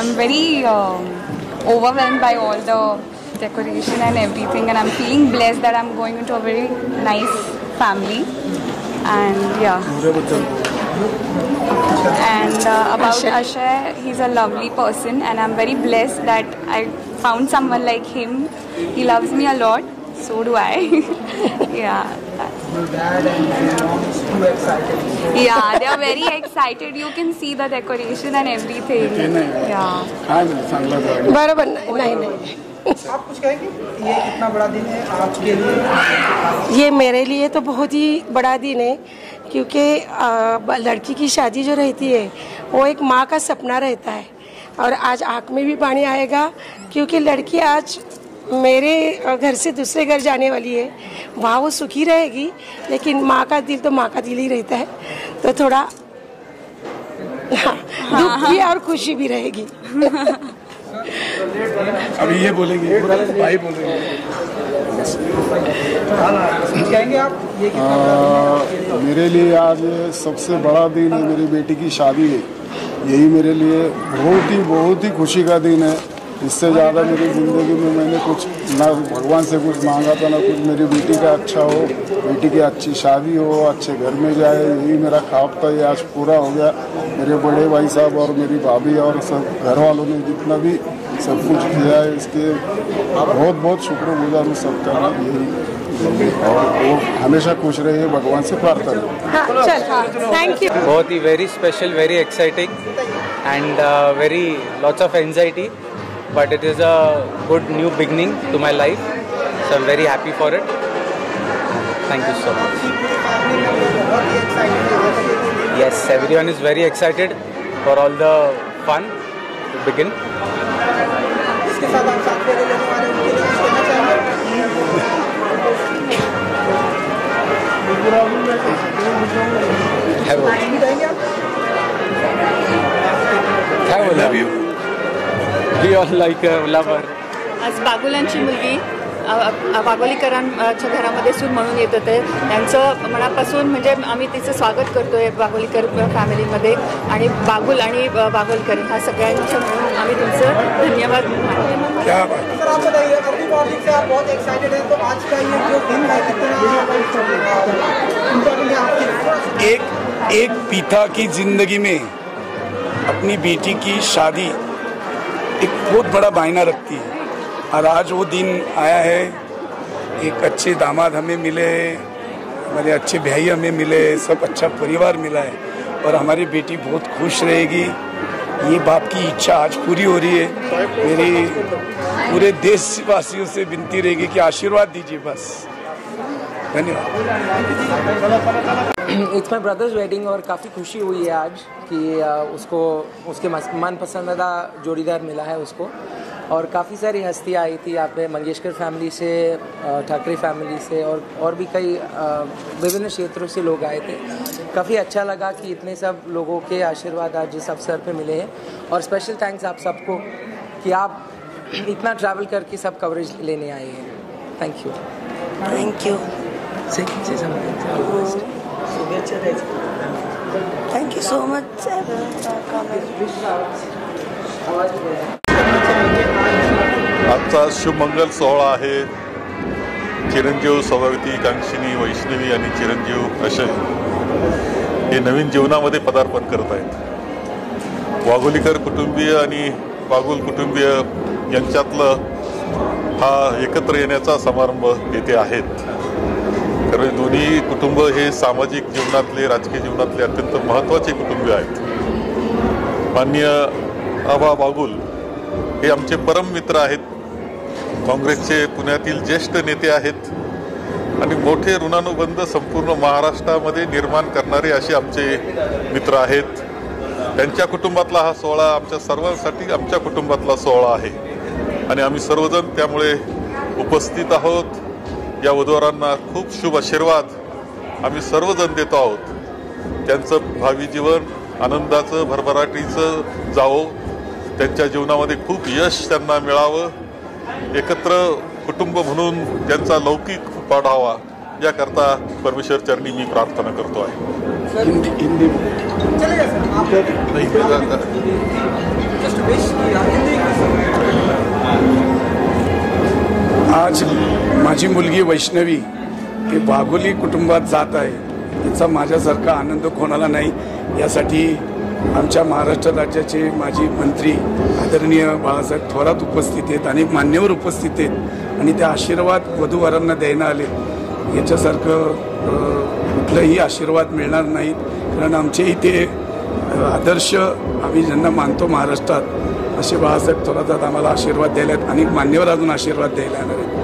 I'm very um, overwhelmed by all the decoration and everything, and I'm feeling blessed that I'm going into a very nice family. And yeah. And uh, about Ashay, he's a lovely person, and I'm very blessed that I found someone like him. He loves me a lot, so do I. yeah. That- Your dad and your mom is too excited. Yeah, they are very excited. You can see the decoration and everything. Yeah. बरोबर नाही नाही नहीं आप कुछ कहेंगे ये कितना बड़ा दिन है आपके लिए ये मेरे लिए तो बहुत ही बड़ा दिन है क्योंकि लड़की की शादी जो रहती है वो एक माँ का सपना रहता है और आज आँख में भी पानी आएगा क्योंकि लड़की आज मेरे घर से दूसरे घर जाने वाली है। वहाँ वो सुखी रहेगी लेकिन माँ का दिल तो माँ का दिल ही रहता है। तो थोड़ा हाँ, दुख भी और खुशी भी रहेगी। अभी ये बोलेंगे भाई बोलेंगे। आप आ, मेरे लिए आज सबसे बड़ा दिन है मेरी बेटी की शादी है। यही मेरे लिए बहुत ही बहुत ही खुशी का दिन है। इससे ज़्यादा मेरी ज़िंदगी में मैंने कुछ ना भगवान से कुछ मांगा था ना कुछ मेरी बेटी का अच्छा हो बेटी की अच्छी शादी हो अच्छे घर में जाए यही मेरा ख्वाब था ये आज पूरा हो गया। मेरे बड़े भाई साहब और मेरी भाभी और सब घर वालों ने जितना भी सब कुछ किया है इसके बहुत बहुत शुक्रगुजार हूँ सबका यही और वो हमेशा खुश रहे भगवान से प्रार्थना हाँ थैंक यू बहुत ही very special very exciting and very lots of anxiety but it is a good new beginning to my life. So I'm very happy for it. Thank you so much. Yes, everyone is very excited for all the fun to begin. Hello. Hello. you? हैं, all like lover आज बागुलांची मुलगी अ, बागोलीकरांच्या घरामध्ये सून म्हणून येत होते. त्यांचं मनापासून म्हणजे आम्ही तिचं स्वागत करतोय बागोलीकर फॅमिलीमध्ये. आणि बागुल आणि अ, बागोलकर ह्या सगळ्यांच्या म्हणून आम्ही तुमचं धन्यवाद मानते. क्या बात सर आप बताइए अभी मॉर्निंग से आप बहुत एक्साइटेड हैं. तो आज का ये जो दिन है कितना इम्पोर्टेंट है आपके लिए एक एक पिता की जिंदगी में अपनी बेटी की शादी एक बहुत बड़ा मायना रखती है। और आज वो दिन आया है। एक अच्छे दामाद हमें मिले हमारे अच्छे भाई हमें मिले सब अच्छा परिवार मिला है। और हमारी बेटी बहुत खुश रहेगी। ये बाप की इच्छा आज पूरी हो रही है। मेरी पूरे देशवासियों से विनती रहेगी कि आशीर्वाद दीजिए बस। धन्यवाद। इट्स माई ब्रदर्स वेडिंग और काफ़ी खुशी हुई है आज कि उसको उसके मनपसंदीदा जोड़ीदार मिला है उसको। और काफ़ी सारी हस्तियाँ आई थी यहाँ पे मंगेशकर फैमिली से ठाकरे फैमिली से और और भी कई विभिन्न क्षेत्रों से लोग आए थे। काफ़ी अच्छा लगा कि इतने सब लोगों के आशीर्वाद आज इस अवसर पे मिले हैं। और स्पेशल थैंक्स आप सबको कि आप इतना ट्रैवल करके सब कवरेज लेने आए हैं। थैंक यू थैंक यू से से something thank you so much आजचा शुभमंगल सोहळा आहे. चिरंजीव सौभावती कांक्षिणी वैष्णवी आणि चिरंजीव अशय हे नवीन जीवनामध्ये पदार्पण करत आहेत. वाघोलीकर कुटुंबीय आणि वाघोल कुटुंबीय यांच्यातलं हा एकत्र येण्याचा समारंभ येथे आहेत. कारण दोन्ही कुटुंब हे सामाजिक जीवनातले राजकीय जीवनातले अत्यंत महत्त्वाचे कुटुंब आहेत. मान्य आबा बागुल हे आमचे परम मित्र आहेत. काँग्रेसचे पुण्यातील ज्येष्ठ नेते आहेत. आणि मोठे ऋणानुबंध संपूर्ण महाराष्ट्रामध्ये निर्माण करणारे असे आमचे मित्र आहेत. त्यांच्या कुटुंबातला हा सोहळा आमच्या सर्वांसाठी आमच्या कुटुंबातला सोहळा आहे. आणि आम्ही सर्वजण त्यामुळे उपस्थित आहोत. या वधूवरांना खूप शुभ आशीर्वाद. आम्ही सर्वजण देतो आहोत. त्यांचं भावी जीवन आनंदाचं भरभराटीचं जावो. त्यांच्या जीवनामध्ये खूप यश त्यांना मिळावं. एकत्र कुटुंब म्हणून त्यांचा लौकिक वाढावा याकरता परमेश्वर चरणी मी प्रार्थना करतो आहे. हिंदी आज माझी मुलगी वैष्णवी ही वाघोली कुटुंबात जात आहे. याचा माझ्यासारखा आनंद कोणाला नाही? यासाठी आमच्या महाराष्ट्र राज्याचे माजी मंत्री आदरणीय बाळासाहेब थोरात उपस्थित आहेत अनेक मान्यवर उपस्थित आहेत आणि त्या आशीर्वाद वधूवरांना द्यायला आले. याच्यासारखं कुठलंही आशीर्वाद मिळणार नाहीत. कारण आमचे इथे आदर्श आम्ही ज्यांना मानतो महाराष्ट्रात असे बाळासाहेब थोरातात आम्हाला आशीर्वाद द्यायला आहेत अनेक मान्यवर अजून आशीर्वाद द्यायला येणार आहेत.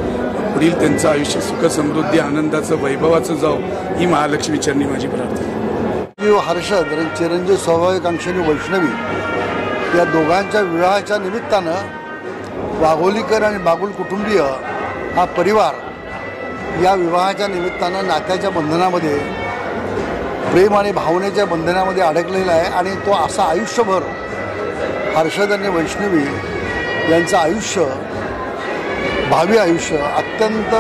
पुढील त्यांचं आयुष्य सुख समृद्धी आनंदाचं वैभवाचं जाऊ ही महालक्ष्मी चरणी माझी प्रार्थना आहे. चिरंजीव हर्षद आणि चिरंजीव वैष्णवी या दोघांच्या विवाहाच्या निमित्तानं वाघोलीकर आणि बागुल कुटुंबीय हा परिवार या विवाहाच्या निमित्तानं नात्याच्या बंधनामध्ये प्रेम आणि भावनेच्या बंधनामध्ये अडकलेला आहे आणि तो असा आयुष्यभर हर्षद आणि वैष्णवी यांचं आयुष्य भावी आयुष्य अत्यंत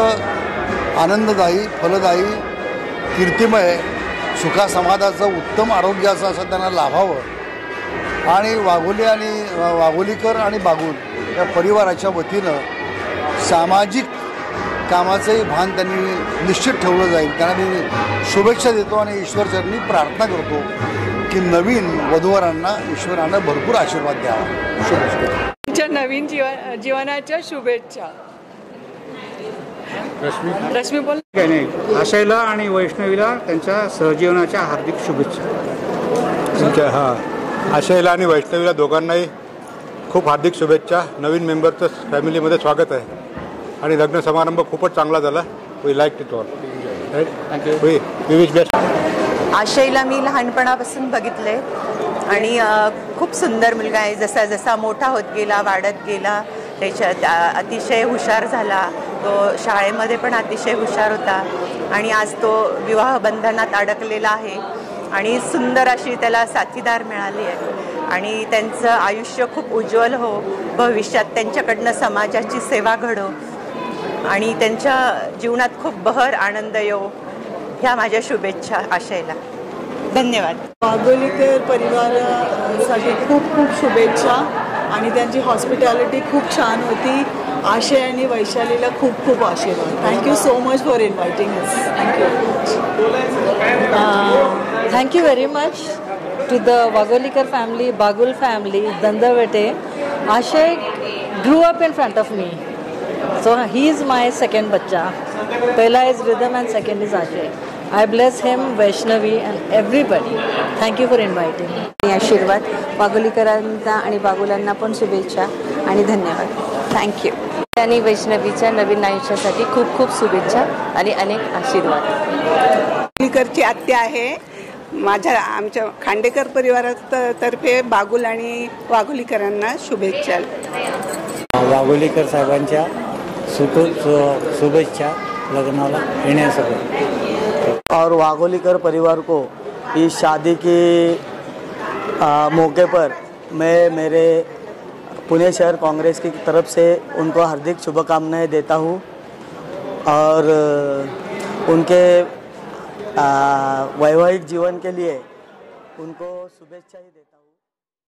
आनंददायी फलदायी कीर्तिमय सुखासमाधाचं उत्तम आरोग्याचं असं त्यांना लाभावं. आणि वाघोली आणि वाघोलीकर आणि बागुल या परिवाराच्या वतीनं सामाजिक कामाचंही भान त्यांनी निश्चित ठेवलं जाईल. त्यांना मी शुभेच्छा देतो आणि ईश्वरचरणी प्रार्थना करतो की नवीन वधूवरांना ईश्वरानं भरपूर आशीर्वाद द्यावा. शुभेच्छा नवीन जीवन जीवनाच्या शुभेच्छा. रश्मी? बोल. काही नाही. आशयला आणि वैष्णवीला त्यांच्या सहजीवनाच्या हार्दिक शुभेच्छा. तुमच्या हा. आशयला आणि वैष्णवीला दोघांनाही खूप हार्दिक शुभेच्छा. नवीन मेंबरचं फॅमिलीमध्ये स्वागत आहे. आणि लग्न समारंभ खूपच चांगला झाला. We like it all right we we wish best आशयला मी लहानपणापासून बघितले आणि खूप सुंदर मुलगा आहे. जसा जसा मोठा होत गेला वाढत गेला त्याच्यात अतिशय हुशार झाला. तो शाळेमध्ये पण अतिशय हुशार होता. आणि आज तो विवाह बंधनात अडकलेला आहे. आणि सुंदर अशी त्याला साथीदार मिळाली आहे. आणि त्यांचं आयुष्य खूप उज्ज्वल हो. भविष्यात त्यांच्याकडनं समाजाची सेवा घडो. आणि त्यांच्या जीवनात खूप बहर आनंद येऊ ह्या माझ्या शुभेच्छा आशयला. धन्यवाद. वाघोलीकर परिवारासाठी खूप खूप शुभेच्छा. आणि त्यांची हॉस्पिटॅलिटी खूप छान होती. आशय आणि वैशालीला खूप खूप आशीर्वाद. Thank you so much for inviting us thank you thank you very much to the Wagholikar family Bagul family Dandawate Ashay grew up in front of me so he is my second बच्चा पहिला is Ridham and second is Ashay I bless him, Vaishnavi and everybody. Thank you for inviting me. आणि आशीर्वाद. वाघोलीकरांना आणि बागुलांना पण शुभेच्छा आणि धन्यवाद. Thank you आणि वैष्णवीच्या नवीन आयुष्यासाठी खूप खूप शुभेच्छा आणि अनेक आशीर्वाद. वाघोलीकरची आत्या आहे. माझ्या आमच्या खांडेकर परिवारात तर्फे बागुल आणि वाघोलीकरांना शुभेच्छा. वाघोलीकर साहेबांच्या सुख सु- शुभेच्छा लग्नाला येण्यासाठी. और वाघोलीकर परिवार को इस शादी के मौके पर मैं मेरे पुणे शहर कांग्रेस की तरफ़ से उनको हार्दिक शुभकामनाएँ देता हूँ और उनके वैवाहिक जीवन के लिए उनको शुभेच्छा ही देता